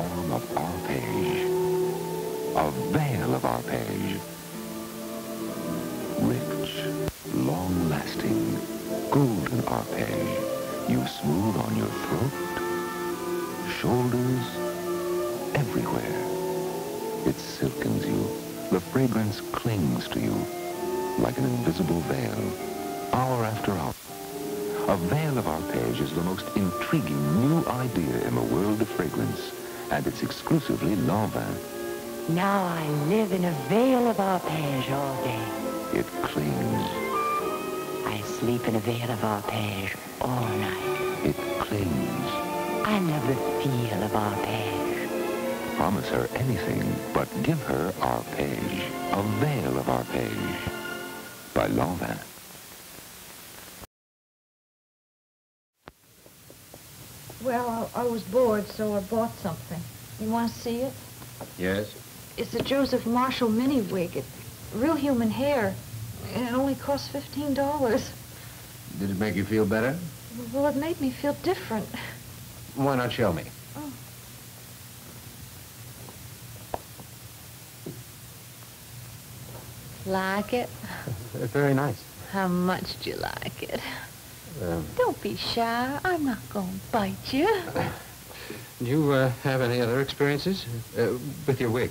a form of arpege. A veil of arpege. Rich, long-lasting, golden arpege. You smooth on your throat, shoulders, everywhere. It silkens you. The fragrance clings to you like an invisible veil, hour after hour. A veil of arpege is the most intriguing new idea in the world of fragrance, and it's exclusively Lanvin. Now I live in a veil of arpege all day. It clings, I sleep in a veil of arpege all night. it clings. I love the feel of arpege. Promise her anything, but give her arpege, a veil of arpege. By Lanvin. Well, I, I was bored, so I bought something. You want to see it? Yes? It's a Joseph Marshall mini wig. It, real human hair. And it only costs $15. Did it make you feel better? Well, it made me feel different. Why not show me? Oh. Like it? very nice. How much do you like it? Um, Don't be shy. I'm not going to bite you. do you uh, have any other experiences uh, with your wig?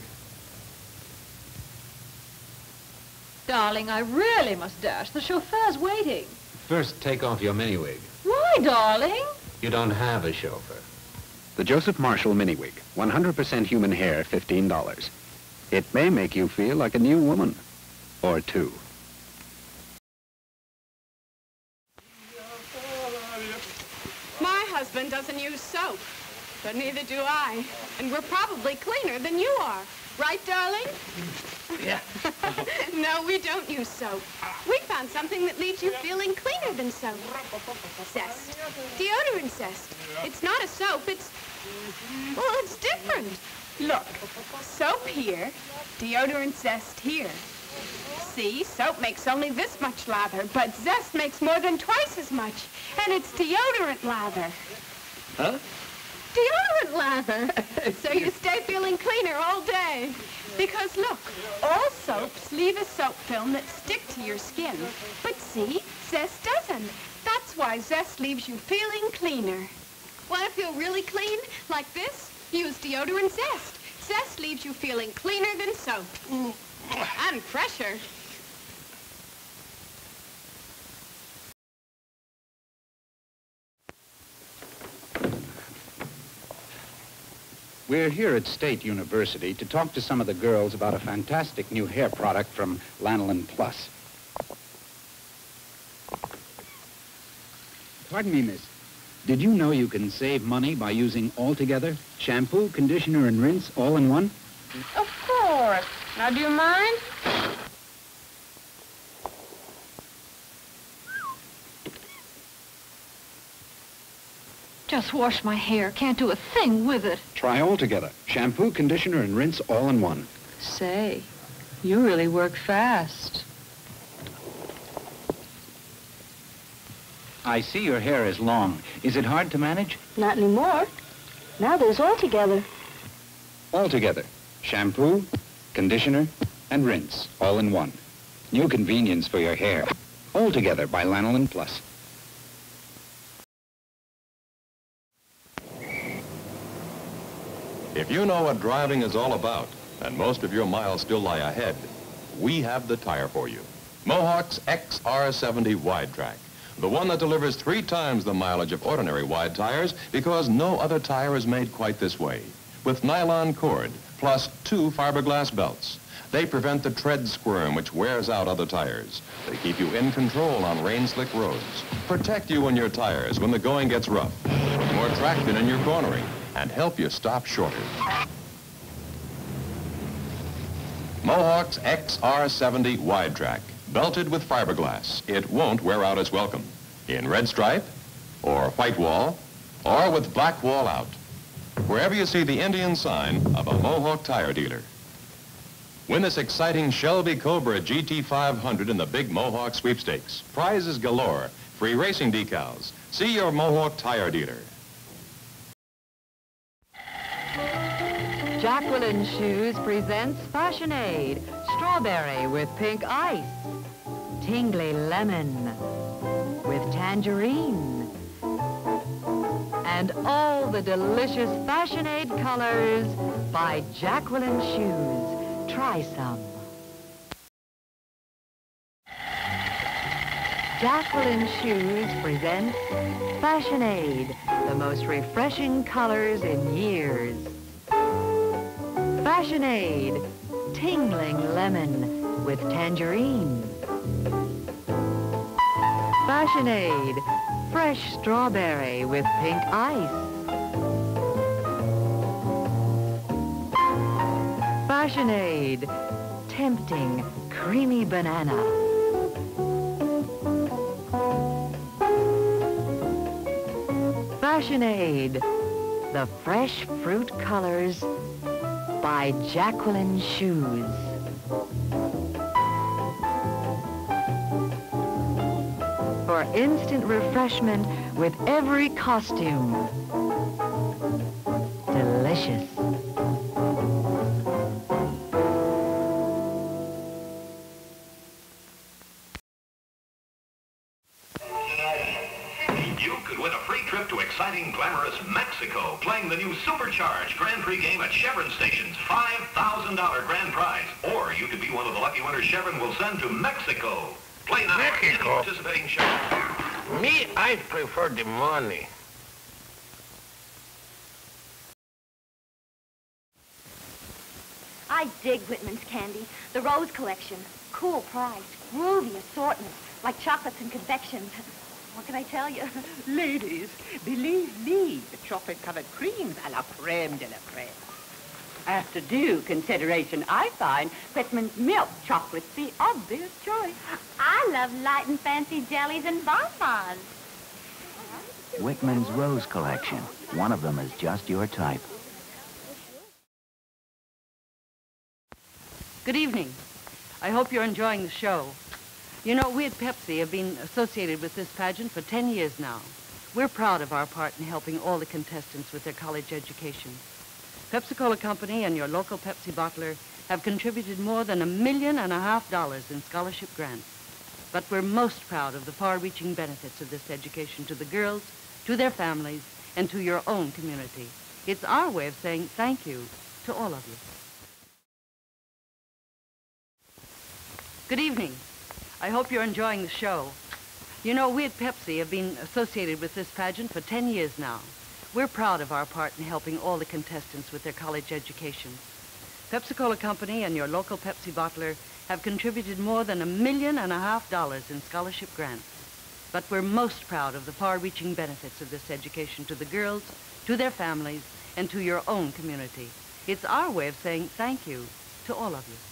Darling, I really must dash. The chauffeur's waiting. First, take off your mini wig. Why, darling? You don't have a chauffeur. The Joseph Marshall Mini Wig, 100% human hair, $15. It may make you feel like a new woman. Or two. My husband doesn't use soap, but neither do I. And we're probably cleaner than you are. Right, darling? Yeah. no, we don't use soap. We found something that leaves you feeling cleaner than soap. Zest. Deodorant Zest. It's not a soap, it's... Well, it's different. Look, soap here, deodorant Zest here. See, soap makes only this much lather, but Zest makes more than twice as much. And it's deodorant lather. Huh? Deodorant lather. so you stay feeling cleaner all day. Because look, all soaps leave a soap film that stick to your skin. But see, Zest doesn't. That's why Zest leaves you feeling cleaner. Want to feel really clean? Like this? Use deodorant Zest. Zest leaves you feeling cleaner than soap. And fresher. We're here at State University to talk to some of the girls about a fantastic new hair product from Lanolin Plus. Pardon me, miss. Did you know you can save money by using Altogether? Shampoo, conditioner, and rinse all in one? Of course. Now, do you mind? Just wash my hair. Can't do a thing with it. Try Altogether. Shampoo, conditioner, and rinse all in one. Say, you really work fast. I see your hair is long. Is it hard to manage? Not anymore. Now there's altogether. Altogether. Shampoo, conditioner, and rinse all in one. New convenience for your hair. Altogether by Lanolin Plus. If you know what driving is all about, and most of your miles still lie ahead, we have the tire for you. Mohawk's XR70 Wide Track. The one that delivers three times the mileage of ordinary wide tires because no other tire is made quite this way. With nylon cord, plus two fiberglass belts. They prevent the tread squirm which wears out other tires. They keep you in control on rain-slick roads. Protect you and your tires when the going gets rough. More traction in your cornering and help you stop shorter. Mohawk's XR70 Wide Track. Belted with fiberglass. It won't wear out as welcome. In red stripe, or white wall, or with black wall out. Wherever you see the Indian sign of a Mohawk tire dealer. Win this exciting Shelby Cobra GT500 in the big Mohawk sweepstakes. Prizes galore. Free racing decals. See your Mohawk tire dealer. Jacqueline Shoes presents Fashion Aid, strawberry with pink ice, tingly lemon with tangerine, and all the delicious Fashion Aid colors by Jacqueline Shoes. Try some. Jacqueline Shoes presents Fashion Aid, the most refreshing colors in years. Fashion Aid, tingling lemon with tangerine. Fashion Aid, fresh strawberry with pink ice. Fashion Aid, tempting creamy banana. Fashion Aid, the fresh fruit colors by Jacqueline Shoes. For instant refreshment with every costume. Delicious. New Supercharged Grand Prix game at Chevron stations. $5,000 grand prize. Or you could be one of the lucky winners Chevron will send to Mexico. Play now at any Mexico? participating Chevron. Me, I prefer the money. I dig Whitman's candy. The Rose Collection. Cool price, groovy assortment, like chocolates and confections. What can I tell you? Ladies, believe me, the chocolate-covered creams are la creme de la creme. After due consideration, I find Whitman's milk chocolate's the obvious choice. I love light and fancy jellies and bonbons. Whitman's Rose Collection. One of them is just your type. Good evening. I hope you're enjoying the show. You know, we at Pepsi have been associated with this pageant for 10 years now. We're proud of our part in helping all the contestants with their college education. Pepsi-Cola Company and your local Pepsi bottler have contributed more than a million and a half dollars in scholarship grants. But we're most proud of the far-reaching benefits of this education to the girls, to their families, and to your own community. It's our way of saying thank you to all of you. Good evening. I hope you're enjoying the show. You know, we at Pepsi have been associated with this pageant for 10 years now. We're proud of our part in helping all the contestants with their college education. Pepsi-Cola Company and your local Pepsi bottler have contributed more than a million and a half dollars in scholarship grants. But we're most proud of the far-reaching benefits of this education to the girls, to their families, and to your own community. It's our way of saying thank you to all of you.